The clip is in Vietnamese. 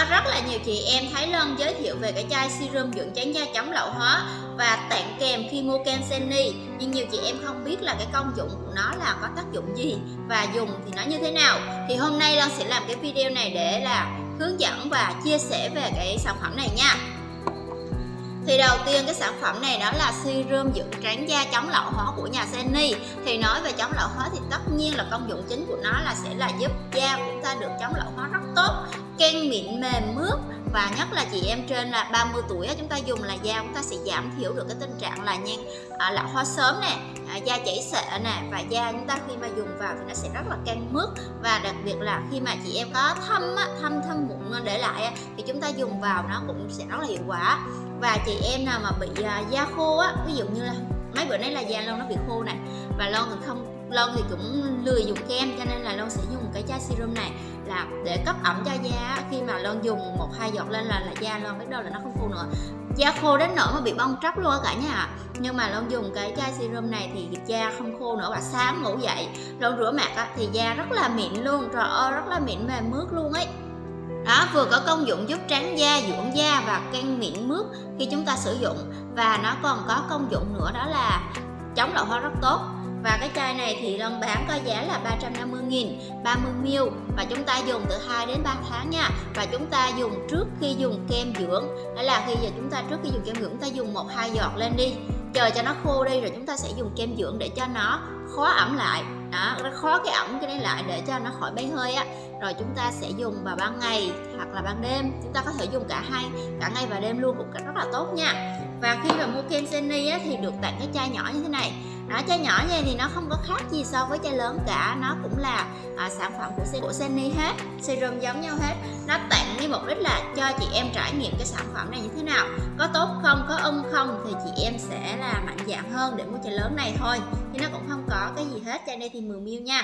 có rất là nhiều chị em thấy Lân giới thiệu về cái chai serum dưỡng trắng da chống lão hóa và tặng kèm khi mua kem Senni nhưng nhiều chị em không biết là cái công dụng của nó là có tác dụng gì và dùng thì nó như thế nào. Thì hôm nay Lân sẽ làm cái video này để là hướng dẫn và chia sẻ về cái sản phẩm này nha. Thì đầu tiên cái sản phẩm này đó là serum dưỡng trắng da chống lão hóa của nhà Senni thì nói về chống lão hóa thì tất nhiên là công dụng chính của nó là sẽ là giúp da của chúng ta được chống lão hóa rất ken mịn mềm mướt. Và nhất là chị em trên là 30 tuổi chúng ta dùng là da chúng ta sẽ giảm thiểu được cái tình trạng là nhan à, lão hóa sớm nè à, da chảy xệ nè. Và da chúng ta khi mà dùng vào thì nó sẽ rất là căng mướt. Và đặc biệt là khi mà chị em có thâm á, thâm thâm mụn để lại á, thì chúng ta dùng vào nó cũng sẽ rất là hiệu quả. Và chị em nào mà bị à, da khô á ví dụ như là mấy bữa nay là da lon nó bị khô này và lon thì không lon thì cũng lười dùng kem cho nên là lon sẽ dùng cái chai serum này là để cấp ẩm cho da khi mà lon dùng một hai giọt lên là là da lon biết đâu là nó không khô nữa. Da khô đến nỗi mà bị bong tróc luôn á cả nhà nhưng mà lon dùng cái chai serum này thì da không khô nữa và sáng ngủ dậy. Lon rửa mặt á, thì da rất là mịn luôn trời ơi rất là mịn mềm mướt luôn ấy. Đó vừa có công dụng giúp tráng da dưỡng da và căng mịn mướt khi chúng ta sử dụng. Và nó còn có công dụng nữa đó là chống lão hóa rất tốt và cái chai này thì Lân bán có giá là 350 nghìn 30ml và chúng ta dùng từ 2 đến 3 tháng nha. Và chúng ta dùng trước khi dùng kem dưỡng. Đó là khi giờ chúng ta trước khi dùng kem dưỡng chúng ta dùng một hai giọt lên đi. Chờ cho nó khô đi rồi chúng ta sẽ dùng kem dưỡng để cho nó khó ẩm lại. Đó nó khó cái ẩm cái này lại để cho nó khỏi bay hơi á. Rồi chúng ta sẽ dùng vào ban ngày hoặc là ban đêm. Chúng ta có thể dùng cả hai cả ngày và đêm luôn cũng rất là tốt nha. Và khi mà mua kem Senni á, thì được tặng cái chai nhỏ như thế này đó chai nhỏ như thì nó không có khác gì so với chai lớn cả. Nó cũng là à, sản phẩm của của Senni hết serum giống nhau hết. Nó tặng với mục đích là cho chị em trải nghiệm cái sản phẩm này như thế nào. Có tốt không có ưng không thì chị em sẽ là mạnh dạng hơn để mua chai lớn này thôi. Chứ nó cũng không có cái gì hết. Chai này thì 10 ml nha.